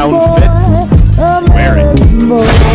sound fits, wear it.